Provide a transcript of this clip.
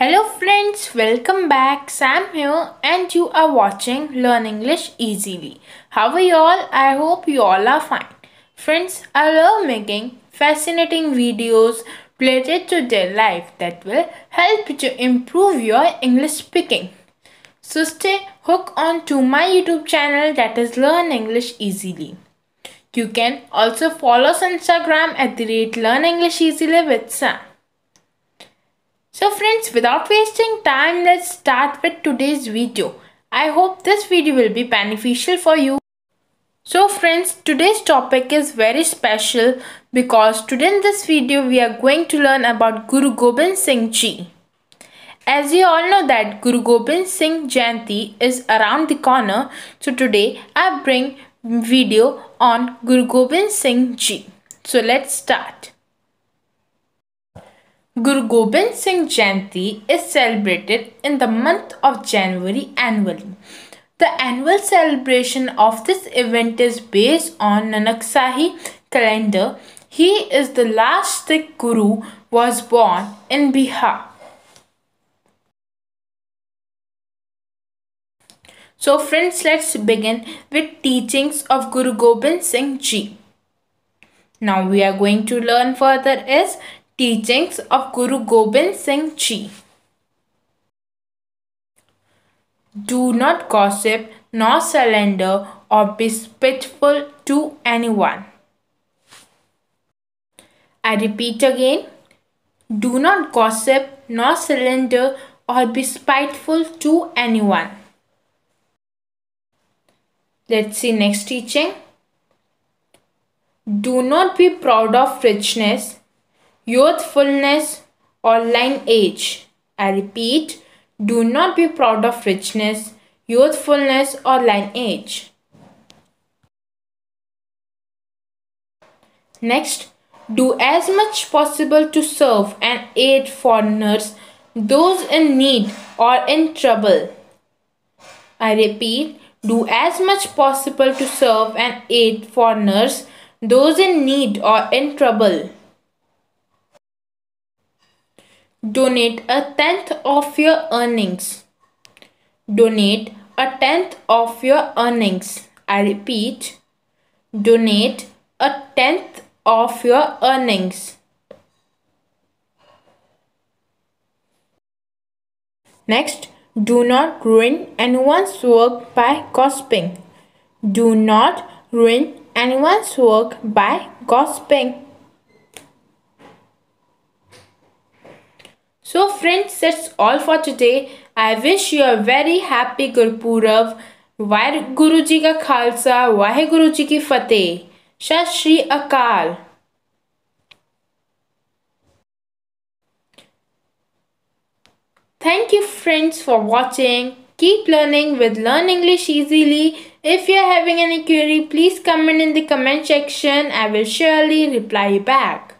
Hello friends, welcome back. Sam here and you are watching Learn English Easily. How are you all? I hope you all are fine. Friends, I love making fascinating videos related to their life that will help you to improve your English speaking. So stay hooked on to my YouTube channel that is Learn English Easily. You can also follow us on Instagram at the rate Learn English Easily with Sam. So friends, without wasting time, let's start with today's video. I hope this video will be beneficial for you. So friends, today's topic is very special because today in this video we are going to learn about Guru Gobind Singh Ji. As you all know that Guru Gobind Singh Jayanti is around the corner, so today I bring video on Guru Gobind Singh Ji. So let's start. Guru Gobind Singh Jayanti is celebrated in the month of January annually. The annual celebration of this event is based on Nanak Shahi calendar. He is the last Sikh Guru was born in Bihar. So friends, let's begin with teachings of Guru Gobind Singh Ji. Now we are going to learn further is Teachings of Guru Gobind Singh Ji Do not gossip nor slander or be spiteful to anyone. I repeat again. Do not gossip nor slander or be spiteful to anyone. Let's see next teaching. Do not be proud of richness youthfulness or line age. I repeat, do not be proud of richness, youthfulness or line age. Next, do as much possible to serve and aid foreigners, those in need or in trouble. I repeat, do as much possible to serve and aid foreigners, those in need or in trouble. Donate a tenth of your earnings. Donate a tenth of your earnings. I repeat, donate a tenth of your earnings. Next, do not ruin anyone's work by gossiping. Do not ruin anyone's work by gossiping. So friends, that's all for today. I wish you a very happy Gurpurav. Guru Ji ka Khalsa, Guru Ji ki Fateh. Shri Akal. Thank you friends for watching. Keep learning with Learn English Easily. If you are having any query, please comment in the comment section. I will surely reply back.